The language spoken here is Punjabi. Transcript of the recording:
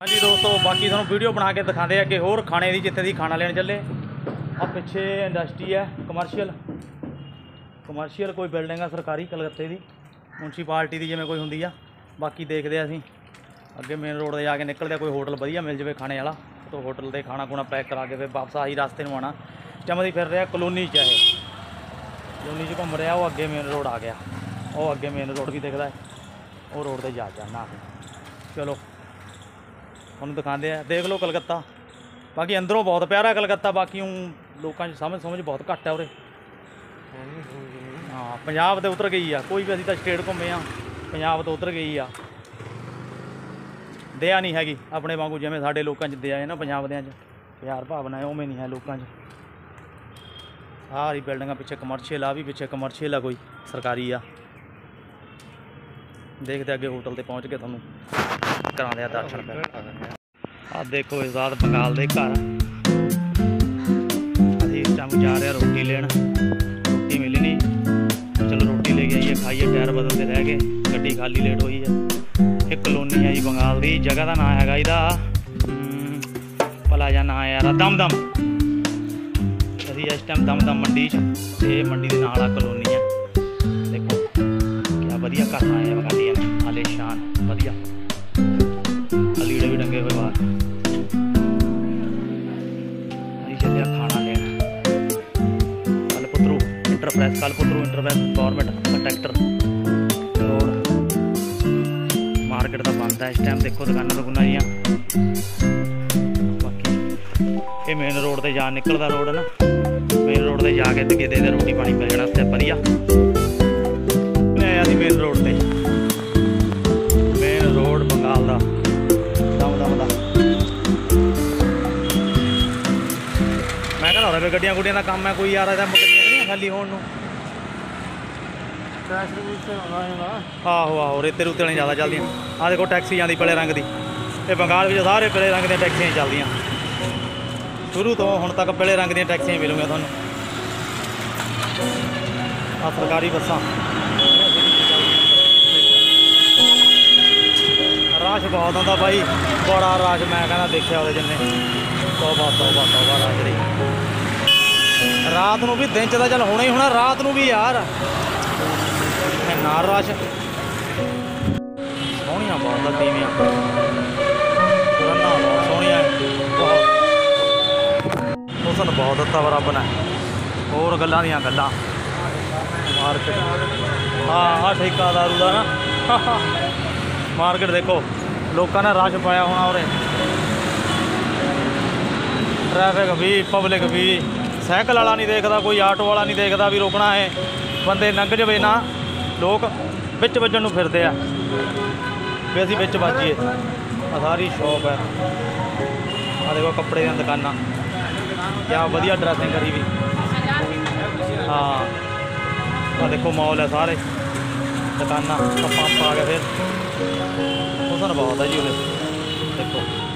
ਹਾਂਜੀ ਦੋਸਤੋ, ਬਾਕੀ ਤੁਹਾਨੂੰ ਵੀਡੀਓ ਬਣਾ ਕੇ ਦਿਖਾਉਂਦੇ ਆ ਕਿ ਹੋਰ ਖਾਣੇ ਦੀ ਜਿੱਥੇ ਦੀ ਖਾਣਾ ਲੈਣ ਚੱਲੇ। ਆ ਪਿੱਛੇ ਇੰਡਸਟਰੀ ਹੈ ਕਮਰਸ਼ੀਅਲ ਕਮਰਸ਼ੀਅਲ ਕੋਈ ਬਿਲਡਿੰਗ ਆ ਸਰਕਾਰੀ ਕਲਕੱਤੇ ਦੀ ਮੁਨਸੀਪਾਲਟੀ ਦੀ ਜਿਵੇਂ ਕੋਈ ਹੁੰਦੀ ਆ। ਬਾਕੀ ਦੇਖਦੇ ਆ ਅਸੀਂ। ਅੱਗੇ ਮੇਨ ਰੋਡ ਤੇ ਜਾ ਕੇ ਨਿਕਲਦੇ ਆ, ਕੋਈ ਹੋਟਲ ਵਧੀਆ ਮਿਲ ਜਾਵੇ ਖਾਣੇ ਵਾਲਾ। ਤੋਂ ਹੋਟਲ ਤੇ ਖਾਣਾ ਖੁਣਾ ਪੈਕ ਕਰਾ ਕੇ ਫਿਰ ਵਾਪਸ ਆਹੀ ਰਸਤੇ ਨੂੰ ਆਣਾ ਚਮਦੀ ਫਿਰ ਰਿਹਾ ਕਲੋਨੀ ਚ ਆ ਇਹ। ਕਲੋਨੀ ਚ ਘੁੰਮ ਰਿਹਾ, ਉਹ ਅੱਗੇ ਮੇਨ ਰੋਡ ਆ ਗਿਆ। ਉਹ ਅੱਗੇ ਮੇਨ ਰੋਡ ਵੀ ਦਿਖਦਾ ਉਹ ਰੋਡ ਤੇ ਜਾ ਜਾਣਾ ਚਲੋ। ਤੁਹਾਨੂੰ ਦਿਖਾਉਂਦੇ ਆ। ਦੇਖ ਲਓ ਕਲਕੱਤਾ। ਬਾਕੀ ਅੰਦਰੋਂ ਬਹੁਤ ਪਿਆਰਾ ਕਲਕੱਤਾ, ਬਾਕੀ ਲੋਕਾਂ 'ਚ ਸਮਝ ਸਮਝ ਬਹੁਤ ਘੱਟ ਆ ਉਰੇ। ਹਾਂ, ਪੰਜਾਬ ਤੇ ਉਤਰ ਗਈ ਆ। ਕੋਈ ਵੀ ਅਸੀਂ ਤਾਂ ਸਟੇਟ ਘੁੰਮੇ ਆ, ਪੰਜਾਬ ਤੋਂ ਉਤਰ ਗਈ ਆ। ਦਇਆ ਨਹੀਂ ਹੈਗੀ, ਆਪਣੇ ਵਾਂਗੂ ਜਿਵੇਂ ਸਾਡੇ ਲੋਕਾਂ 'ਚ ਦਇਆ ਹੈ ਨਾ ਪੰਜਾਬ ਦਿਆਂ 'ਚ। ਪਿਆਰ ਭਾਵਨਾ ਹੈ, ਉਵੇਂ ਨਹੀਂ ਹੈ ਲੋਕਾਂ 'ਚ। ਸਾਰੀ ਬਿਲਡਿੰਗਾਂ ਪਿੱਛੇ ਕਮਰਸ਼ੀਅਲ ਆ ਵੀ ਪਿੱਛੇ ਕਮਰਸ਼ੀਅਲ ਆ ਕੋਈ, ਸਰਕਾਰੀ ਆ। ਦੇਖਦੇ ਅੱਗੇ ਹੋਟਲ ਤੇ ਪਹੁੰਚ ਕੇ ਤੁਹਾਨੂੰ। ਕਰਾਉਂਦੇ ਆ ਦਰਸ਼ਨ ਫਿਰ। ਆ ਦੇਖੋ ਇਜ਼ਾਦ ਬੰਗਾਲ ਦੇ ਘਰ। ਅਸੀਂ ਇਸ ਟਾਈਮ ਜਾ ਰਹੇ ਆ ਰੋਟੀ ਲੈਣ। ਰੋਟੀ ਮਿਲੀ ਨਹੀਂ ਚਲੋ ਰੋਟੀ ਲੈ ਕੇ ਆਈਏ, ਖਾਈਏ, ਟਾਇਰ ਬਦਲਦੇ ਰਹਿ ਗਏ। ਗੱਡੀ ਖਾਲੀ ਲੇਟ ਹੋਈ ਹੈ ਇਹ ਕਲੋਨੀ ਹੈ ਜੀ ਬੰਗਾਲ ਦੀ, ਜਗ੍ਹਾ ਦਾ ਨਾਮ ਹੈਗਾ ਇਹਦਾ। ਭਲਾ ਜਾਂ ਨਾਂ ਯਾਰ ਦਮਦਮ। ਅਸੀਂ ਇਸ ਟਾਈਮ ਦਮਦਮ ਮੰਡੀ 'ਚ, ਤੇ ਮੰਡੀ ਦੇ ਨਾਲ ਆ ਕਲੋਨੀ ਆ। ਦੇਖੋ, ਕਿਆ ਵਧੀਆ ਘਰ ਆਇਆ ਬਗਾਲੀਆਂ ਨੇ। ਆਲੀਸ਼ਾਨ ਵਧੀਆ। ਆ ਲੀੜੇ ਹੋਏ ਬਾਹਰ। ਅਸੀਂ ਚੱਲਿਆ ਖਾਣਾ ਲੈਣ। ਕੱਲ ਪੁੱਤਰੂ ਇੰਟਰਪ੍ਰਾਈਜ਼ ਕੱਲ ਪੁੱਤਰੂ enterprise government contractor road market ਦਾ ਬੰਦ ਹੈ ਇਸ ਟਾਈਮ ਦੇਖੋ ਦੁਕਾਨਾਂ ਦੁਕਾਨਾਂ ਜੀਆਂ ਬਾਕੀ ਇਹ ਮੇਨ ਰੋਡ ਤੇ ਜਾ ਨਿਕਲਦਾ ਰੋਡ ਹੈ ਨਾ। ਮੇਨ ਰੋਡ ਤੇ ਜਾ ਕੇ ਤੇ ਕਿਤੇ ਦੇ ਰੋਟੀ ਪਾਣੀ ਮਿਲ ਜਾਣਾ ਤੇ ਵਧੀਆ। ਕਹਿੰਦਾ ਹੋਰੇ ਗੱਡੀਆਂ ਗੁੱਡੀਆਂ ਦਾ ਕੰਮ ਹੈ ਕੋਈ ਯਾਰ ਇਹਦਾ ਗੱਡੀਆਂ ਨਹੀਂ ਖਾਲੀ ਹੋਣ ਨੂੰ। ਵੀ ਹੈਗਾ ਆਹੋ ਆਹੋ ਰੇਤੇ ਰੂਤੇ ਵਾਲੀਆਂ ਜ਼ਿਆਦਾ ਚੱਲਦੀਆਂ। ਆਹ ਦੇਖੋ ਟੈਕਸੀ ਜਾਂਦੀ ਪੀਲੇ ਰੰਗ ਦੀ। ਤੇ ਬੰਗਾਲ ਵਿੱਚ ਸਾਰੇ ਪੀਲੇ ਰੰਗ ਦੀਆਂ ਟੈਕਸੀਆਂ ਚੱਲਦੀਆਂ। ਸ਼ੁਰੂ ਤੋਂ ਹੁਣ ਤੱਕ ਪੀਲੇ ਰੰਗ ਦੀਆਂ ਟੈਕਸੀਆਂ ਮਿਲੂਗੀਆਂ ਤੁਹਾਨੂੰ। ਆ ਸਰਕਾਰੀ ਬੱਸਾਂ। ਰਾਸ਼ ਬਹੁਤ ਆਉਂਦਾ ਬਾਈ। ਬੜਾ ਰਾਸ਼ ਮੈਂ ਕਹਿੰਦਾ ਦੇਖਿਆ ਉਹਦੇ ਜਿੰਨੇ। ਤੋਬਾ ਤੋਬਾ ਤੋਬਾ ਰਾਤ ਨੂੰ ਵੀ ਦਿਨ ਚ ਤਾਂ ਚੱਲ ਹੋਣਾ ਹੀ ਹੋਣਾ, ਰਾਤ ਨੂੰ ਵੀ ਯਾਰ। ਇੰਨਾ ਰਸ਼। ਸੋਹਣੀਆਂ ਬਹੁਤ ਤੀਵੀਆਂ। ਰੰਨਾ ਬਹੁਤ ਸੋਹਣੀਆਂ ਬਹੁਤ। ਹੁਸਨ ਬਹੁਤ ਦਿੱਤਾ ਰੱਬ ਨੇ। ਹੋਰ ਗੱਲਾਂ ਦੀਆਂ ਗੱਲਾਂ। ਮਾਰਕੀਟ। ਹਾਂ ਆ ਠੇਕਾਦਾਰੂ ਦਾ ਨਾ। ਮਾਰਕੀਟ ਦੇਖੋ। ਲੋਕਾਂ ਨੇ ਰਸ਼ ਪਾਇਆ ਹੋਣਾ ਉਰੇ। ਟ੍ਰੈਫਿਕ ਵੀ, ਪਬਲਿਕ ਵੀ। ਸਾਈਕਲ ਵਾਲਾ ਨਹੀਂ ਦੇਖਦਾ, ਕੋਈ ਆਟੋ ਵਾਲਾ ਨਹੀਂ ਦੇਖਦਾ ਵੀ ਰੋਕਣਾ ਹੈ ਬੰਦੇ ਲੰਘ ਜਵੇ ਨਾ, ਲੋਕ ਵਿੱਚ ਵੱਜਣ ਨੂੰ ਫਿਰਦੇ ਆ। ਵੀ ਅਸੀਂ ਵਿੱਚ ਵੱਜੀਏ। ਆ ਸਾਰੀ ਸ਼ੌਪ ਹੈ ਆ ਦੇਖੋ ਕੱਪੜੇ ਦੀਆਂ ਦੁਕਾਨਾਂ। ਕਿਆ ਵਧੀਆ ਡਰੈਸਿੰਗ ਕਰੀ ਵੀ। ਹਾਂ। ਆ ਦੇਖੋ ਮਾਲ ਹੈ ਸਾਰੇ। ਦੁਕਾਨਾਂ, ਆਪਾਂ ਪਾ ਕੇ ਫਿਰ। ਉਹ ਹੁਸਨ ਬਹੁਤ ਹੈ ਜੀ ਉਹਦੇ। ਦੇਖੋ।